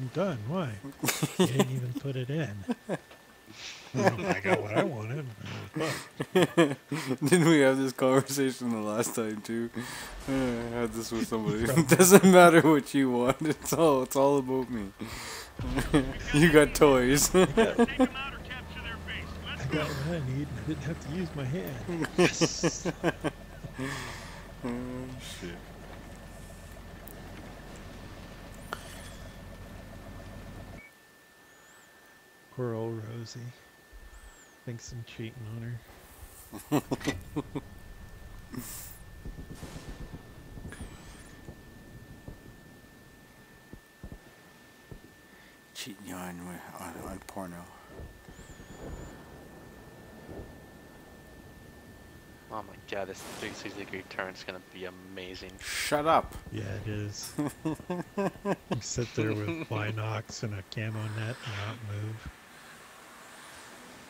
I'm done. Why? you didn't even put it in. I got what I wanted. Didn't we have this conversation the last time too? Uh, I had this with somebody. it doesn't matter what you want. It's all it's all about me. you got toys. I got what I need. I didn't have to use my hand. Yes. oh shit. Poor old Rosie. Thinks I'm cheating on her. Cheating on on, on porno. Oh my god, this 360 degree turn is gonna be amazing. Shut up. Yeah, it is. you sit there with binocs and a camo net and not move.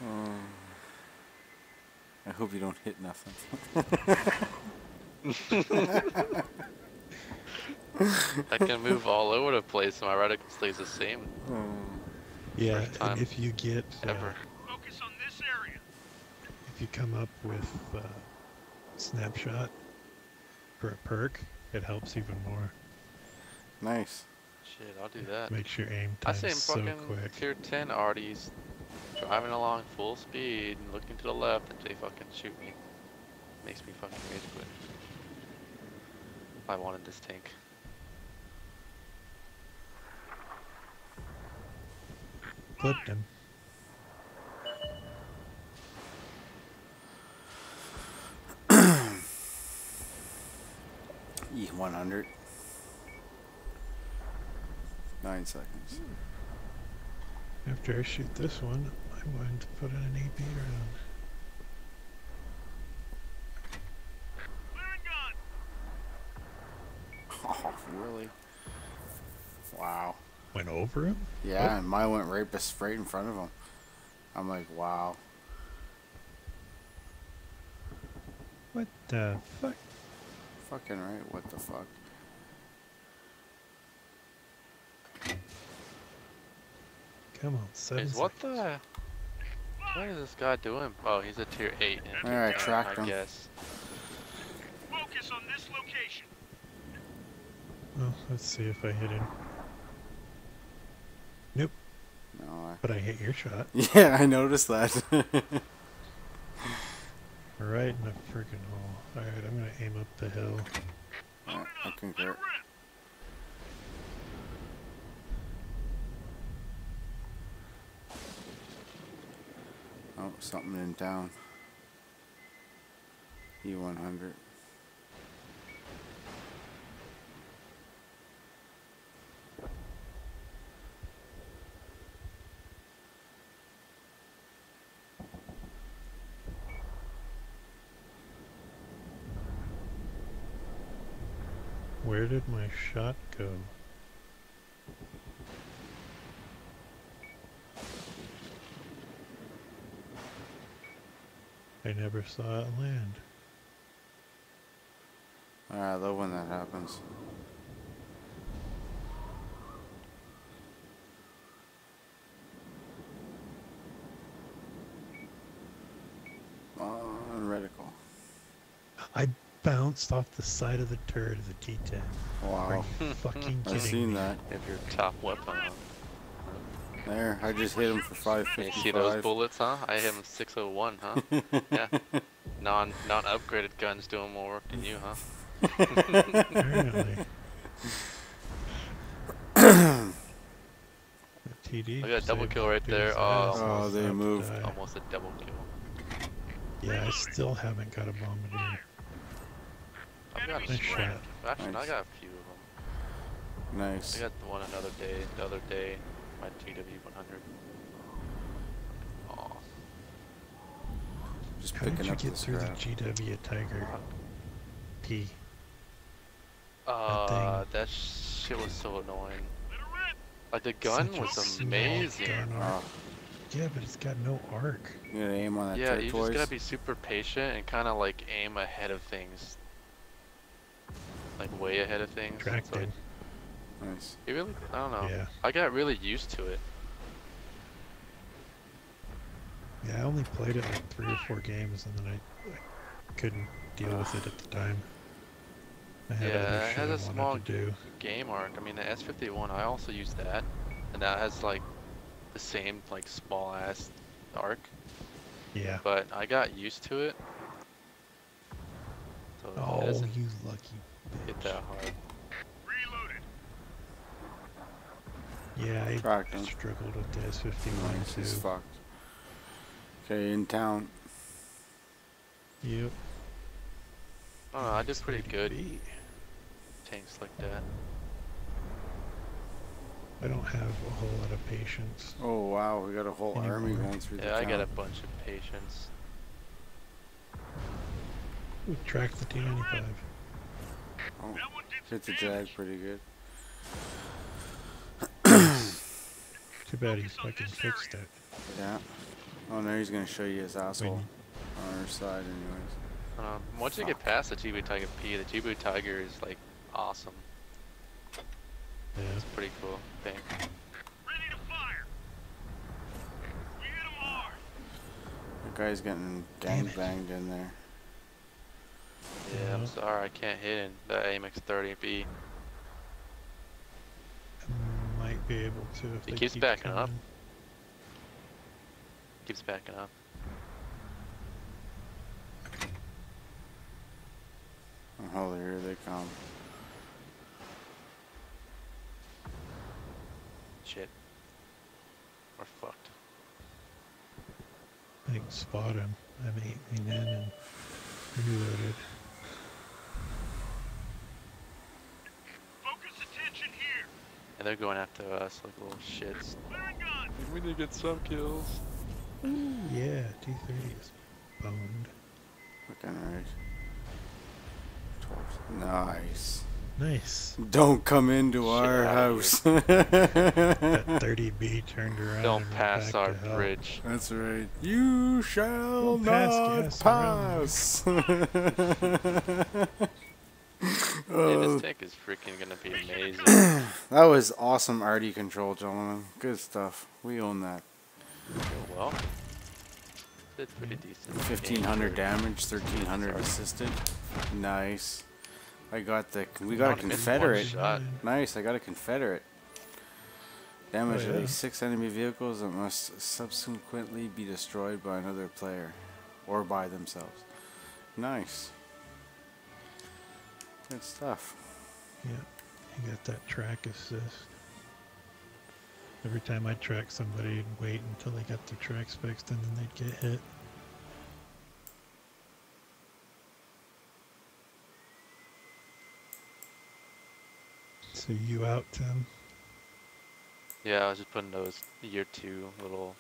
Um, I hope you don't hit nothing. I can move all over the place, and my reticle stays the same. Yeah, and if you get uh, Ever. Focus on this area. if you come up with uh, snapshot for a perk, it helps even more. nice. Shit, I'll do that. Makes your aim I time say I'm so fucking quick. tier 10 Arties driving along full speed and looking to the left and they fucking shoot me. Makes me fucking rage quit. If I wanted this tank. Clipped him. E one hundred. Nine seconds. After I shoot this one, I'm going to put in an AP round. Clearing. Oh, really? Wow. Went over him? Yeah, oh. and mine went right, bes- right in front of him. I'm like, wow. What the fuck? Fucking right. What the fuck? Come on, seven Is what the... What is this guy doing? Oh, he's a tier 8. and Alright, 10, tracked I him. guess. Focus on this location. Well, let's see if I hit him. Nope, No. but I hit your shot. Yeah, I noticed that. Right in the freaking oh, hole. Alright, I'm gonna aim up the hill. Alright, I Let concur. it rip. Oh, something in town. E one hundred. Where did my shot go? I never saw it land. Ah, I love when that happens. On reticle. I bounced off the side of the turret of the T10. Are Wow. you fucking I've seen me? that. If your top weapon on. There, I just hit him for You see those bullets, huh? I hit him 601, huh? yeah. Non non upgraded guns doing more work than you, huh? Apparently. TD. I got a double kill right there. Oh. Oh, they moved. die. Almost a double kill. Yeah, I still haven't got a bombardier. I've got a Nice few. shot. Actually, Nice. I got a few of them. Nice. I got the one another day, the other day, my GW100. Oh, Just How did you up get this through crap. the GW Tiger uh-huh. P? uh, that shit was so annoying. Let. Like uh, the gun Such was amazing. gun arc. Oh, Yeah, but it's got no arc. you gotta aim on that Yeah, you just turquoise. gotta be super patient and kind of like aim ahead of things, like way ahead of things. so Tracking. Nice. It really, I don't know. Yeah. I got really used to it. Yeah, I only played it like three or four games, and then I, I couldn't deal with it at the time. I had Yeah, it has a small to do. game arc. I mean, the S51, I also use that, and that has like the same like small ass arc. Yeah. But I got used to it, so Oh, doesn't you lucky hit bitch. that hard. Yeah, I Tracked him. struggled with the S51 Nice. He's too. fucked. Okay, in town. Yep. I don't know, I did pretty good be. tanks like that. I don't have a whole lot of patience. Oh wow, we got a whole army going through the Yeah, I town. got a bunch of patience. We tracked the T95. Oh, That one did hit the some jag pretty good. Too bad he fucking fixed it. Yeah. Oh, now he's gonna show you his asshole When- on our side, anyways. Um, once you get past the GW Tiger P, the GW Tiger is like awesome. Yeah. It's pretty cool thing. Ready to fire. We hit 'em hard. The guy's getting Damn gang banged in there. Yeah, I'm sorry, I can't hit in the AMX 30B. I might be able to if He they keeps keep backing up. coming. Keeps backing up. Oh, here they come. Shit. We're fucked. I can spot him. I'm aiming in and reloaded. Focus attention here. And they're going after us like little shits. We need to get some kills. Yeah, T30 is boned. Looking right. Nice. Nice. Don't come into Shit our house. That 30B turned around. Don't pass our to hell. bridge. That's right. You shall Don't not gas pass. Hey, this uh, tank is freaking gonna be amazing. that was awesome arty control, gentlemen. Good stuff. We own that. well, did pretty decent. 1500 damage, 1300 assisted. Nice. I got the. We Not got a Confederate. Nice, I got a Confederate. Damage Oh, at yeah. least six enemy vehicles that must subsequently be destroyed by another player or by themselves. Nice. Good stuff. Yeah, you got that track assist. Every time I track somebody, I'd wait until they got their tracks fixed and then they'd get hit. So you out, Tim? Yeah, I was just putting those year two little